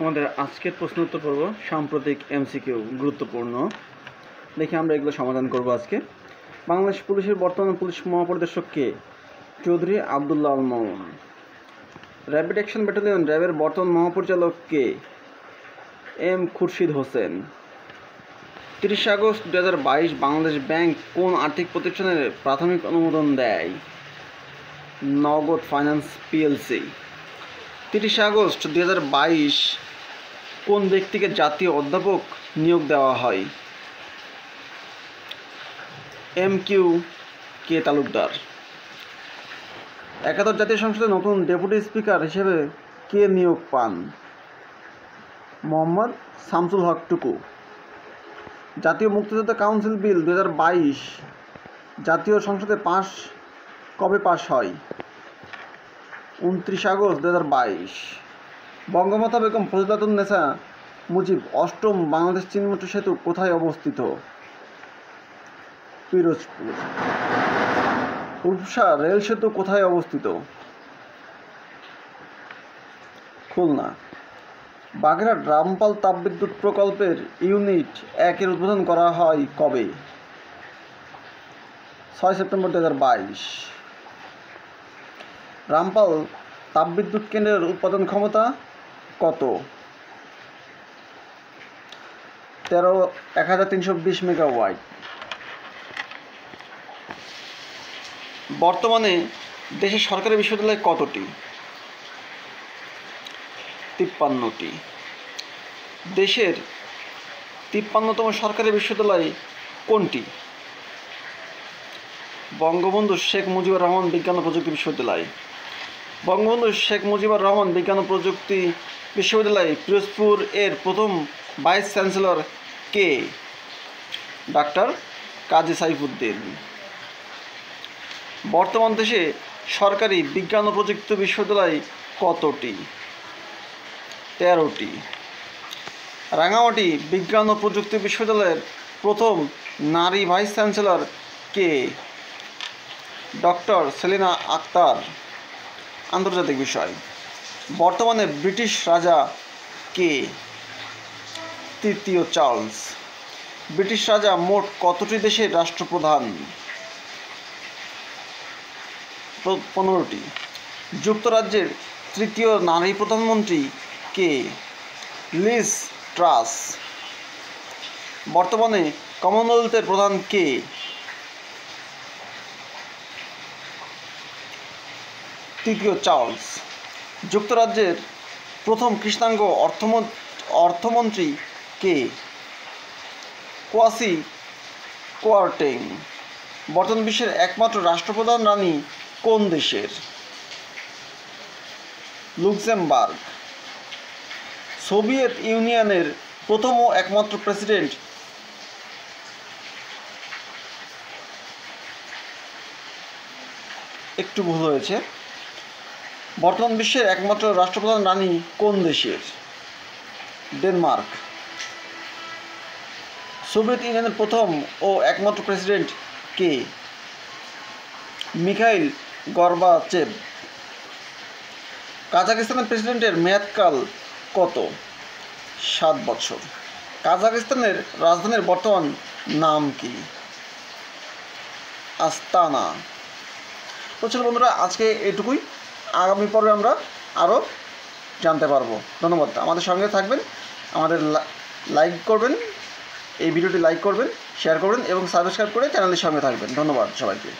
আমাদের আজকের প্রশ্ন উত্তর পর্ব সাম্প্রতিক এমসিকিউ গুরুত্বপূর্ণ। দেখি আমরা এগুলো সমাধান করব আজকে। বাংলাদেশ পুলিশের বর্তমান পুলিশ মহাপরিদর্শক কে? Chowdhury Abdullah Al rapid action battalion র্যাবের বর্তমান মহাপরিচালক কে? এম খুরশিদ হোসেন। তিরিশে আগস্ট দু হাজার বাইশ বাংলাদেশ ব্যাংক কোন আর্থিক প্রতিষ্ঠানের প্রাথমিক অনুমোদন দেয়? নগদ ফাইন্যান্স পিএলসি তিরিশে আগস্ট দু হাজার বাইশ কোন ব্যক্তিকে জাতীয় অধ্যাপক নিয়োগ দেওয়া হয়? M Q K Talukdar. একাদশ জাতীয় সংসদের নতুন ডেপুটি স্পিকার হিসেবে কে নিয়োগ পান? মোহাম্মদ শামসুল হক টুকু। জাতীয় মুক্তিযোদ্ধা কাউন্সিল বিল দু হাজার বাইশ জাতীয় সংসদে পাশ কবে পাশ হয়? উনত্রিশ আগস্ট দু হাজার বাইশ। বঙ্গমাতা বেগম ফজিলাতুন্নেসা মুজিব অষ্টম বাংলাদেশ চীনমুটু সেতু কোথায় অবস্থিত? পিরোজপুর। রূপসা রেল সেতু কোথায় অবস্থিত? খুলনা। বাগেরহাট রামপাল তাপবিদ্যুৎ প্রকল্পের ইউনিট একের উদ্বোধন করা হয় কবে? ছয় সেপ্টেম্বর দু হাজার বাইশ। রামপাল, তাপবিদ্যুৎ কেন্দ্রের উৎপাদন ক্ষমতা কত? তেরো, এক হাজার তিনশো বিশ মেগাওয়াট। বর্তমানে দেশের সরকারি বিশ্ববিদ্যালয় কতটি? তিপ্পান্নটি। দেশের তিপ্পান্নতম সরকারি বিশ্ববিদ্যালয় কোনটি? বঙ্গবন্ধু শেখ মুজিবুর রহমান বিজ্ঞান ও প্রযুক্তি বিশ্ববিদ্যালয়। বঙ্গবন্ধু শেখ মুজিবুর রহমান বিজ্ঞান ও প্রযুক্তি বিশ্ববিদ্যালয় পিরোজপুর এর প্রথম ভাইস চ্যান্সেলর কে? ডাক্তার কাজী সাইফুদ্দিন। বর্তমান দেশে সরকারি বিজ্ঞান ও প্রযুক্তি বিশ্ববিদ্যালয় কতটি? তেরোটি। রাঙামাটি বিজ্ঞান ও প্রযুক্তি বিশ্ববিদ্যালয়ের প্রথম নারী ভাইস চ্যান্সেলর কে? ডক্টর সেলিনা আক্তার। আন্তর্জাতিক বিষয়। বর্তমানে ব্রিটিশ রাজা কে? তৃতীয় চার্লস। ব্রিটিশ রাজা মোট কতটি দেশের রাষ্ট্রপ্রধান? পনেরোটি। যুক্তরাজ্যের তৃতীয় নারী প্রধানমন্ত্রী কে? লিস ট্রাস। বর্তমানে কমনওয়েলথের প্রধান কে? তৃতীয় চার্লস। যুক্তরাজ্যের প্রথম কৃষ্ণাঙ্গ অর্থমন অর্থমন্ত্রী কে? কোয়াসি কোয়ার্টেং বর্তমান বিশ্বের একমাত্র রাষ্ট্রপ্রধান রানী কোন দেশের? লুক্সেমবার্গ। সোভিয়েত ইউনিয়নের প্রথম ও একমাত্র প্রেসিডেন্ট একটু ভুল হয়েছে। বর্তমান বিশ্বের একমাত্র রাষ্ট্রপ্রধান রানী কোন দেশের? ডেনমার্ক। সোভিয়েত ইউনিয়নের প্রথম ও একমাত্র প্রেসিডেন্ট কে? Mikhail Gorbachev. কাজাকিস্তানের প্রেসিডেন্টের মেয়াদকাল কত? সাত বছর। কাজাকিস্তানের রাজধানীর বর্তমান নাম কি? আস্তানা। তো চলো বন্ধুরা, আজকে এটুকুই। আগামী পর্বে আমরা আরও জানতে পারব। ধন্যবাদ। আমাদের সঙ্গে থাকবেন, আমাদের লাইক করবেন, এই ভিডিওটি লাইক করবেন শেয়ার করবেন এবং সাবস্ক্রাইব করে চ্যানেলের সঙ্গে থাকবেন। ধন্যবাদ সবাইকে।